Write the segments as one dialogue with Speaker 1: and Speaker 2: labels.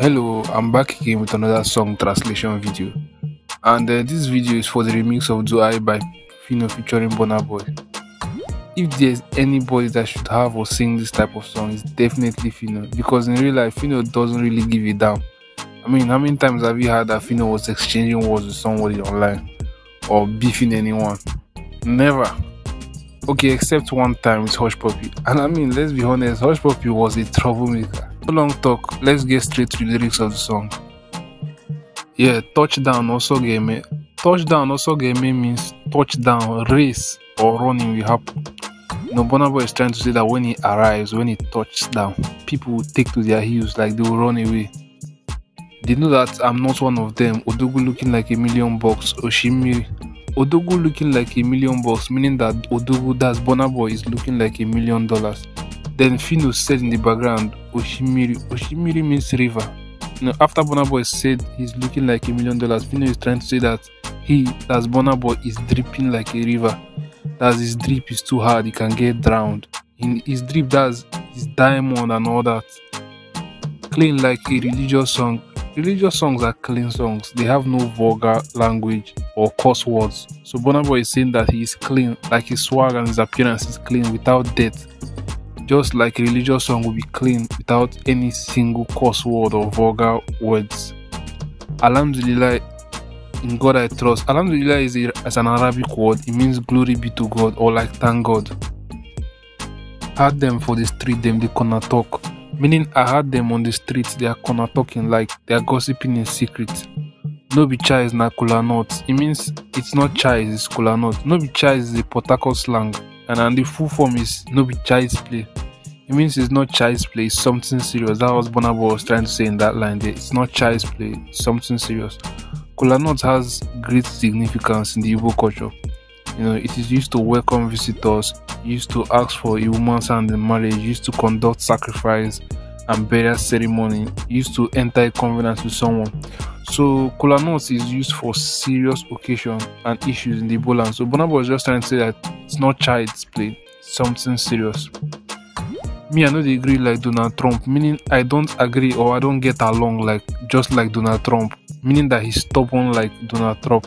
Speaker 1: Hello, I'm back again with another song translation video. And uh, this video is for the remix of Do I by Phyno featuring Burna Boy. If there's anybody that should have or sing this type of song, it's definitely Phyno Because in real life, Phyno doesn't really give it down. I mean, how many times have you heard that Phyno was exchanging words with somebody online or beefing anyone? Never. Okay, except one time with Hushpuppi. And I mean, let's be honest, Hushpuppi was a troublemaker. No long talk, let's get straight to the lyrics of the song. Yeah, touchdown also game. Touchdown also game means touchdown, race, or running will happen. No, Burna Boy is trying to say that when he arrives, when he touches down, people will take to their heels like they will run away. They know that I'm not one of them. Odogu looking like a million bucks, Oshimiri Odogu looking like a million bucks, meaning that Odogu, that's Burna Boy, is looking like a million dollars. Then Phyno said in the background, Oshimiri. Oshimiri means river. Know, after Burna Boy said he's looking like a million dollars, Phyno is trying to say that he, that's Burna Boy, is dripping like a river. That his drip is too hard, he can get drowned. In his drip, that's his diamond and all that. Clean like a religious song, Religious songs are clean songs. They have no vulgar language or curse words. So Burna Boy is saying that he is clean, like his swag and his appearance is clean without death. Just like a religious song will be clean without any single curse word or vulgar words. Alhamdulillah, in God I trust. Alhamdulillah is, a, is an Arabic word. It means glory be to God or like thank God. Had them for the street, them they gonna talk. Meaning I heard them on the streets, they are corner talking like they are gossiping in secret. No be chai is not. It means it's not chai, it's kula not. No be chai is a Port slang. And, and the full form is no be play. It means it's not child's play, something serious. That was Burna Boy was trying to say in that line there. It's not child's play, something serious. Kola has great significance in the Igbo culture. You know, it is used to welcome visitors, used to ask for a woman's hand in marriage, used to conduct sacrifice and burial ceremony, used to enter a covenant with someone. So kola is used for serious occasion and issues in the Igbo So Burna Boy was just trying to say that it's not child's play, something serious. Me, I they agree like Donald Trump, meaning I don't agree or I don't get along like just like Donald Trump, meaning that he's stubborn like Donald Trump.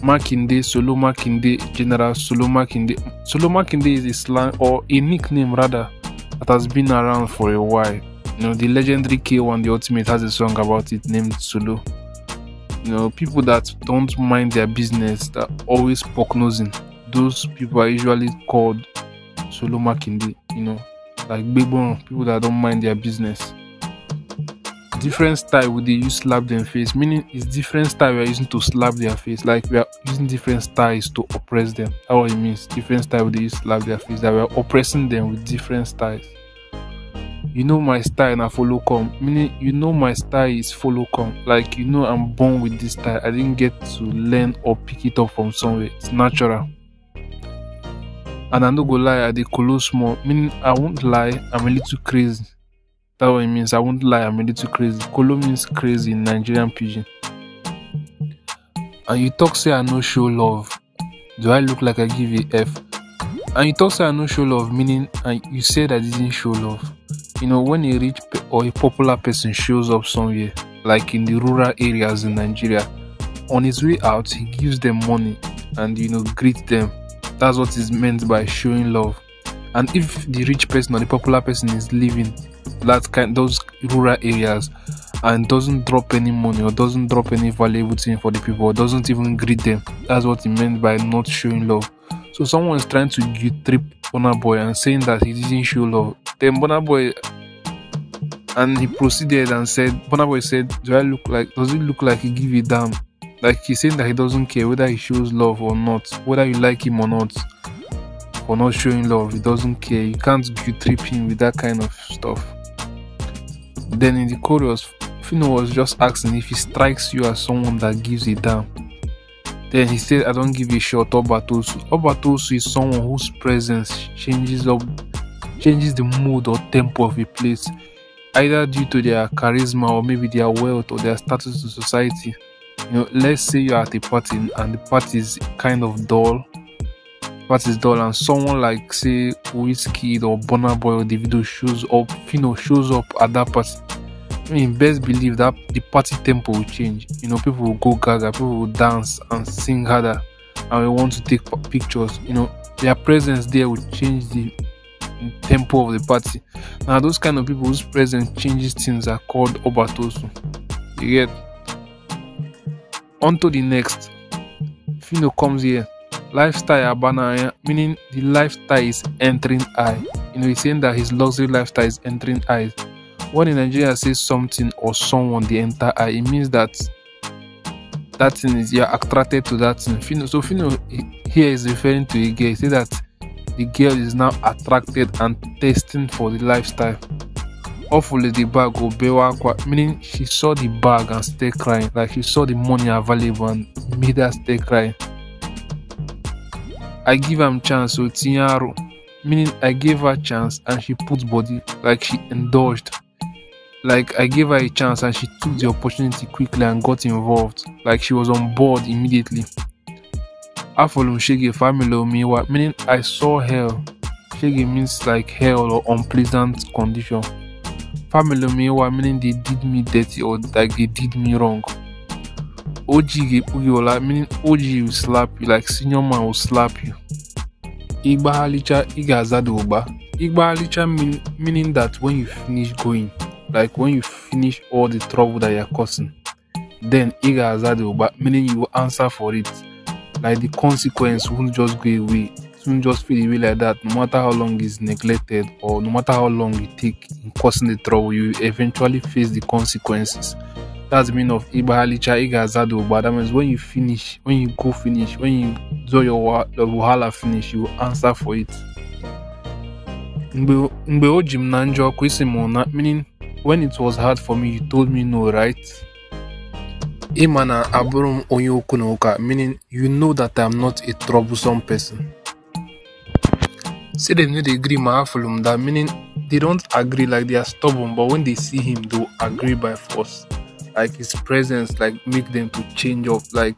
Speaker 1: Makinde, Solo Makinde, General Solo Makinde. Solo Makinde is a slang or a nickname rather that has been around for a while. You know, the legendary K1 The Ultimate has a song about it named Solo. You know, people that don't mind their business, that always poke nosing, those people are usually called Solo Makinde, you know, like big people that don't mind their business. Different style we dey use slap them face meaning it's different style we are using to slap their face like we are using different styles to oppress them. That's what it means different style we dey use slap their face that we are oppressing them with different styles. You know my style na follow come meaning you know my style is follow come. Like you know i'm born with this style i didn't get to learn or pick it up from somewhere it's natural and i no go lie i dey kolo small meaning i won't lie i'm a little crazy that's what it means. I won't lie, I'm a little crazy. Kolo means crazy in Nigerian pidgin. And you talk say I no show love. Do I look like I give a F? And you talk say I no show love, meaning and you said I didn't show love. You know, when a rich or a popular person shows up somewhere, like in the rural areas in Nigeria, on his way out, he gives them money and you know greet them. That's what is meant by showing love. And if the rich person or the popular person is living that kind those rural areas and doesn't drop any money or doesn't drop any valuable thing for the people or doesn't even greet them that's what he meant by not showing love. So someone is trying to guilt trip Burna Boy and saying that he didn't show love. Then Burna Boy and he proceeded and said Burna Boy said do I look like does it look like he give a damn like he's saying that he doesn't care whether he shows love or not whether you like him or not for not showing love he doesn't care you can't guilt trip him with that kind of stuff then in the chorus, Phyno was just asking if he strikes you as someone that gives a damn. Then he said, I don't give a shit Obatosu. Obatosu is someone whose presence changes up changes the mood or tempo of a place, either due to their charisma or maybe their wealth or their status in society. You know, let's say you're at a party and the party is kind of dull party is done and someone like say Wizkid or Burna Boy or Davido shows up, you know, shows up at that party. I mean, best believe that the party tempo will change. You know, people will go gaga, people will dance and sing harder, and we want to take pictures. You know, their presence there will change the tempo of the party. Now, those kind of people whose presence changes things are called obatosu. You get. On to the next. Phyno comes here. Lifestyle Abana, eh? meaning the lifestyle is entering eye. You know, he's saying that his luxury lifestyle is entering eyes. When in Nigeria says something or someone the enter eye, it means that that thing is you're attracted to that thing. Phyno, so Phyno here is referring to a girl. Say that the girl is now attracted and testing for the lifestyle. Hopefully the bag will be aqua, meaning she saw the bag and stay crying, like she saw the money available and made her stay crying. I give am chance so Tinyaro, meaning I gave her chance and she put body, like she indulged. Like I gave her a chance and she took the opportunity quickly and got involved, like she was on board immediately. Afolum Shege family Omiwa, meaning I saw hell. Shege means like hell or unpleasant condition. Family Omiwa meaning they did me dirty or like they did me wrong. OG Gepugiola meaning OG will slap you, like senior man will slap you. Igbahalicha Igazada Uba. Igbahalicha mean, meaning that when you finish going, like when you finish all the trouble that you're causing, then Igazada Uba, meaning you will answer for it. Like the consequence won't just go away. It won't just fade away like that. No matter how long it's neglected or no matter how long you take in causing the trouble, you eventually face the consequences. That's the meaning of Ibahalicha Igazado. But that means when you finish, when you go finish, when you do your, your wahala finish, you answer for it. Meaning when it was hard for me you told me no right meaning you know that I'm not a troublesome person say dem no dey gree ma afụlụ that meaning they don't agree like they are stubborn but when they see him they will agree by force. Like his presence like make them to change up like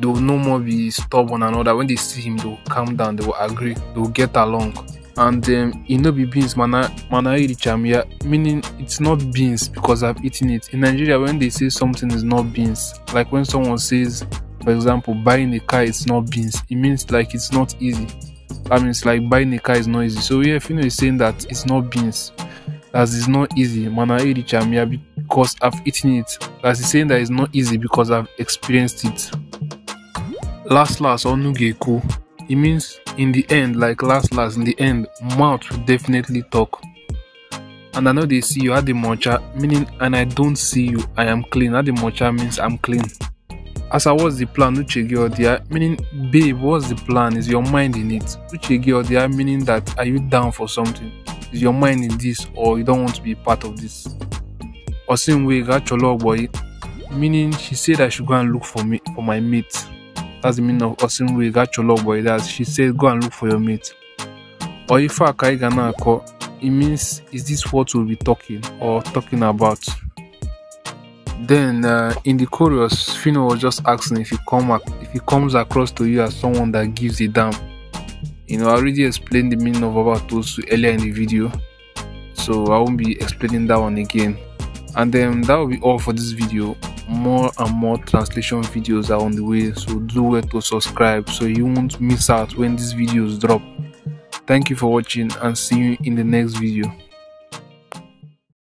Speaker 1: they will no more be stubborn and all that. When they see him they will calm down they will agree they will get along. And um, e no be beans mana mana iricham ya meaning it's not beans because i've eaten it. In nigeria when they say something is not beans like when someone says for example buying a car is not beans it means like it's not easy that means like buying a car is not easy. So yeah Phyno is saying that it's not beans as it's not easy. Mana iricham ya because i've eaten it. As he's saying that it's not easy because i've experienced it. Last last onugeku. It means in the end like last last in the end mouth will definitely talk. And i know they see you adimocha meaning and i don't see you i am clean. Adimocha means i'm clean as i was the plan uchegi odia meaning babe what's the plan is your mind in it uchegi odia meaning that are you down for something is your mind in this or you don't want to be part of this osinwe gacholo boy meaning she said i should go and look for me for my mate that's the meaning of Osinwe Gacholo boy. That she said, go and look for your mate. Or if I gana ako, it means is this what we'll be talking or talking about? Then uh, in the chorus, Phyno was just asking if he come if he comes across to you as someone that gives a damn. You know, I already explained the meaning of Obatosu earlier in the video, so I won't be explaining that one again. And then that will be all for this video more and more translation videos are on the way so do well to subscribe so you won't miss out when these videos drop thank you for watching and see you in the next video